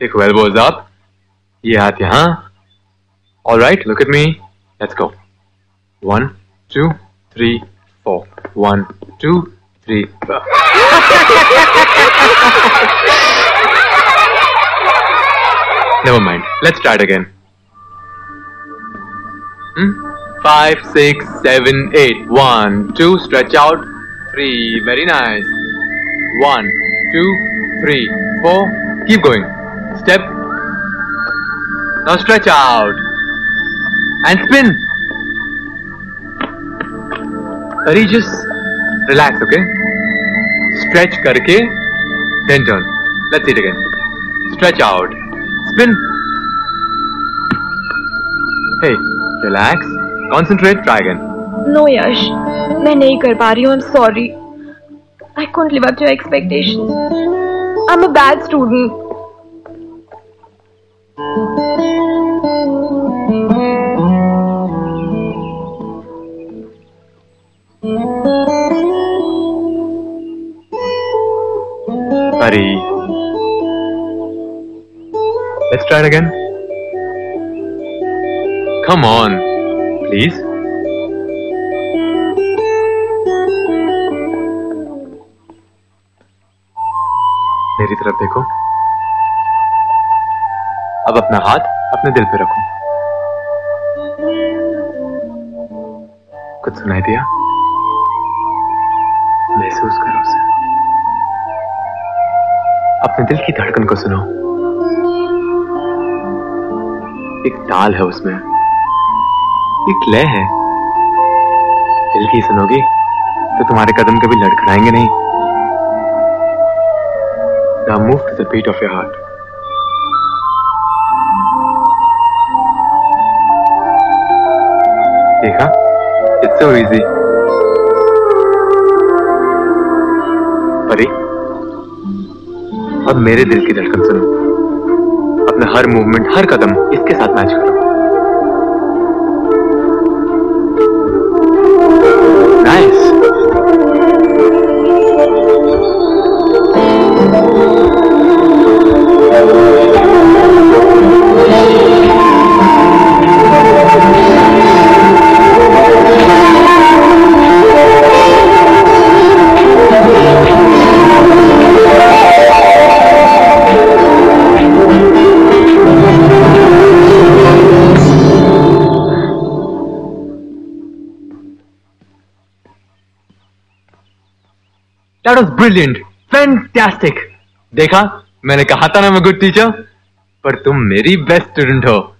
Dick elbows up. Yeah, huh? Alright, look at me. Let's go. One, two, three, four. One, two, three, four. Never mind. Let's try it again. Hmm? Five, six, seven, eight. One, two, stretch out. Three, very nice. One, two, three, four. Keep going. Step. Now stretch out. And spin. Sorry, just relax, okay? Stretch करके, then turn. Let's see it again. Stretch out. Spin. Hey, relax. Concentrate. Try again. No Yash मैं नहीं कर पा रही हूँ I am sorry I couldn't live up to expectations I am a bad Student Hurry. Let's try it again. Come on, please. मेरी तरफ देखो अब अपना हाथ अपने दिल पे रखो। कुछ सुनाई दिया? महसूस करो उसे। अपने दिल की धड़कन को सुनो। एक ताल है उसमें। एक लय है। दिल की सुनोगी तो तुम्हारे कदम कभी लड़खड़ाएँगे नहीं। The move to the beat of your heart. देखा? It's so easy. परी अब मेरे दिल की धड़कन सुनो। अपना हर मूवमेंट हर कदम इसके साथ मैच करो। That was brilliant. Fantastic. देखा मैंने कहा था ना, मैं गुड टीचर पर तुम मेरी बेस्ट स्टूडेंट हो